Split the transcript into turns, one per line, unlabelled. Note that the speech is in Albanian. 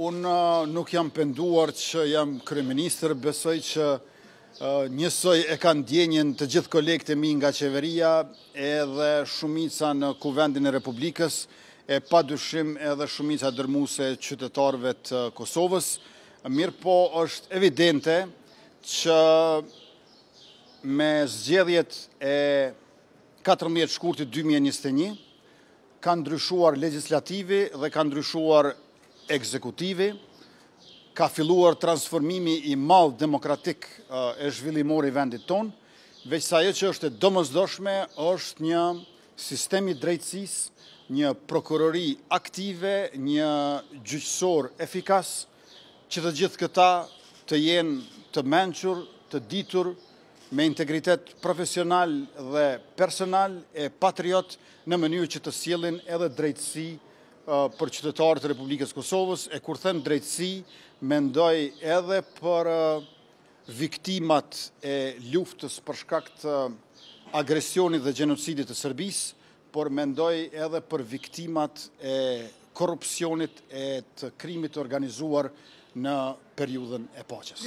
Unë nuk jam penduar që jam kryeministër, besoj që njësoj e kanë ndjenjën të gjithë kolegët e mi nga qeveria edhe shumica në kuvendin e Republikës e padyshim edhe shumica dërrmuese e qytetarëve të Kosovës. Mirëpo është evidente që me zgjedhjet e 14 shkurtit 2021, Ka ndryshuar legjislativi dhe ka ndryshuar ekzekutivi, ka filluar transformimi i madh demokratik e zhvillimor i vendit tonë, veçse ajo që është e domosdoshme është një sistem i drejtësisë, një prokurori aktive, një gjyqësor efikas, që të gjithë këta të jenë të mençur, të ditur, me integritet profesional dhe personal e patriotë, në mënyrë që të sjellin edhe drejtësi për qytetarët e Republikës së Kosovës, e kur them drejtësi, mendoj edhe për viktimat e luftës për shkak të agresionit dhe gjenocidit të Serbisë, por mendoj edhe për viktimat e korrupsionit e të krimit të organizuar në periudhën e paqes.